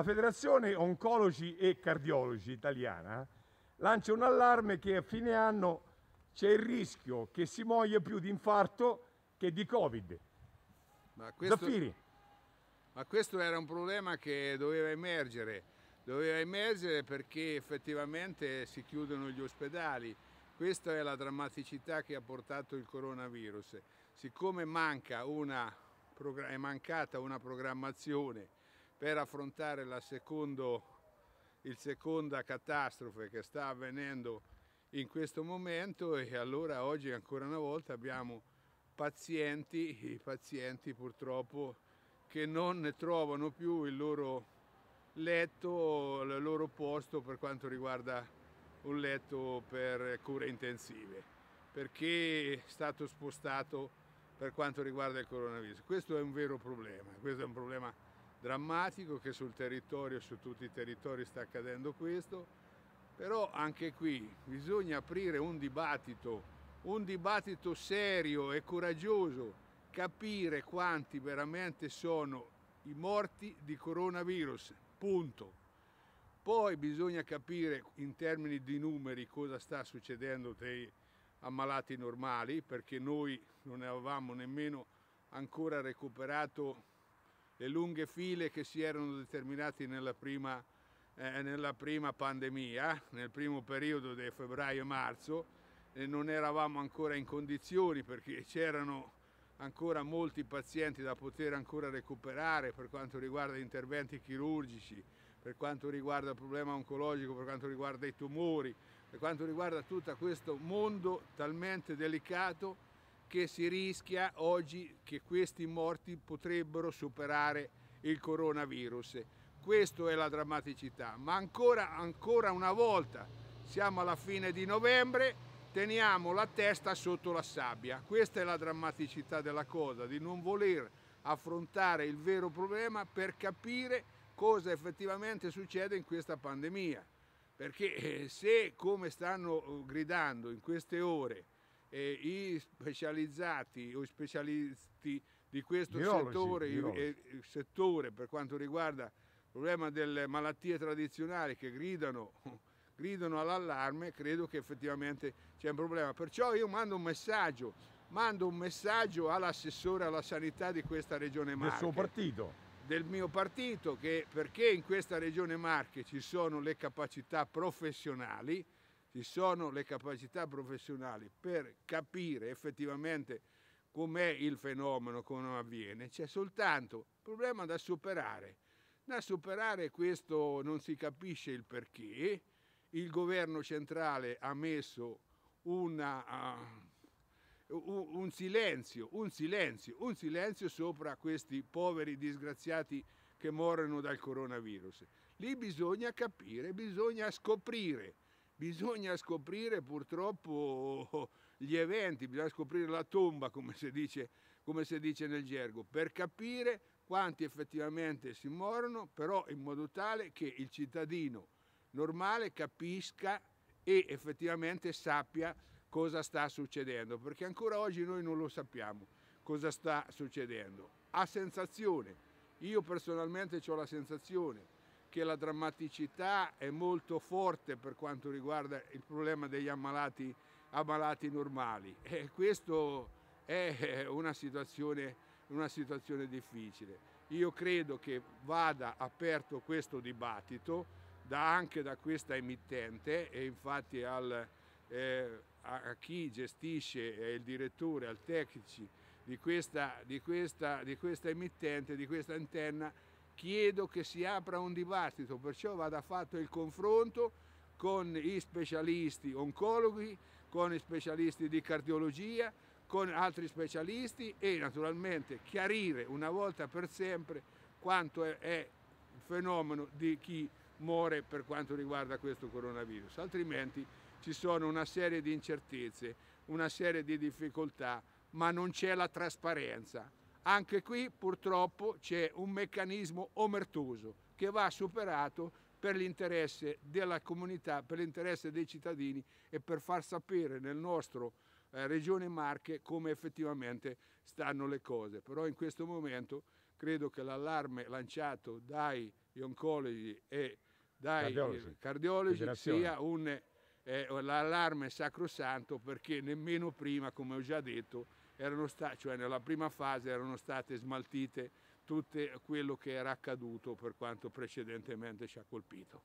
la Federazione Oncologi e Cardiologi italiana lancia un allarme che a fine anno c'è il rischio che si muoia più di infarto che di Covid. Ma questo, Zaffiri. ma questo era un problema che doveva emergere, doveva emergere perché effettivamente si chiudono gli ospedali. Questa è la drammaticità che ha portato il coronavirus. Siccome manca una, è mancata una programmazione per affrontare la secondo, il seconda catastrofe che sta avvenendo in questo momento e allora oggi ancora una volta abbiamo pazienti, pazienti purtroppo che non ne trovano più il loro letto, il loro posto per quanto riguarda un letto per cure intensive, perché è stato spostato per quanto riguarda il coronavirus. Questo è un vero problema, questo è un problema drammatico che sul territorio, su tutti i territori sta accadendo questo però anche qui bisogna aprire un dibattito, un dibattito serio e coraggioso, capire quanti veramente sono i morti di coronavirus, punto. Poi bisogna capire in termini di numeri cosa sta succedendo dei ammalati normali, perché noi non avevamo nemmeno ancora recuperato le lunghe file che si erano determinate nella prima eh, nella prima pandemia, nel primo periodo di febbraio e marzo, e non eravamo ancora in condizioni perché c'erano ancora molti pazienti da poter ancora recuperare per quanto riguarda gli interventi chirurgici, per quanto riguarda il problema oncologico, per quanto riguarda i tumori, per quanto riguarda tutto questo mondo talmente delicato che si rischia oggi che questi morti potrebbero superare il coronavirus. Questa è la drammaticità, ma ancora, ancora una volta siamo alla fine di novembre, teniamo la testa sotto la sabbia. Questa è la drammaticità della cosa, di non voler affrontare il vero problema per capire cosa effettivamente succede in questa pandemia. Perché eh, se, come stanno eh, gridando in queste ore, eh, i specializzati o i specialisti di questo Biologi, settore, biologi. eh, il settore per quanto riguarda problema delle malattie tradizionali che gridano, gridano all'allarme, credo che effettivamente c'è un problema. Perciò io mando un messaggio, mando un messaggio all'assessore alla sanità di questa regione Marche. Del suo partito. Del mio partito, che perché in questa regione Marche ci sono le capacità professionali, ci sono le capacità professionali per capire effettivamente com'è il fenomeno, come avviene, c'è soltanto un problema da superare da superare questo non si capisce il perché. Il governo centrale ha messo una, uh, un, silenzio, un silenzio, un silenzio sopra questi poveri disgraziati che morono dal coronavirus. Lì bisogna capire, bisogna scoprire, bisogna scoprire purtroppo gli eventi, bisogna scoprire la tomba, come si dice, come si dice nel gergo, per capire quanti effettivamente si morono, però in modo tale che il cittadino normale capisca e effettivamente sappia cosa sta succedendo, perché ancora oggi noi non lo sappiamo cosa sta succedendo. Ha sensazione, io personalmente ho la sensazione che la drammaticità è molto forte per quanto riguarda il problema degli ammalati, ammalati normali e questo è una situazione una situazione difficile. Io credo che vada aperto questo dibattito da, anche da questa emittente e infatti al, eh, a chi gestisce, eh, il direttore, al tecnici di questa, di, questa, di questa emittente, di questa antenna, chiedo che si apra un dibattito, perciò vada fatto il confronto con i specialisti oncologi, con i specialisti di cardiologia, con altri specialisti e naturalmente chiarire una volta per sempre quanto è il fenomeno di chi muore per quanto riguarda questo coronavirus, altrimenti ci sono una serie di incertezze, una serie di difficoltà, ma non c'è la trasparenza. Anche qui purtroppo c'è un meccanismo omertoso che va superato per l'interesse della comunità, per l'interesse dei cittadini e per far sapere nel nostro eh, Regione Marche come effettivamente stanno le cose. Però in questo momento credo che l'allarme lanciato dai oncologi e dai Cardiologi. cardiologi sia un eh, l'allarme sacrosanto perché nemmeno prima, come ho già detto, erano sta- cioè nella prima fase erano state smaltite tutte quello che era accaduto per quanto precedentemente ci ha colpito.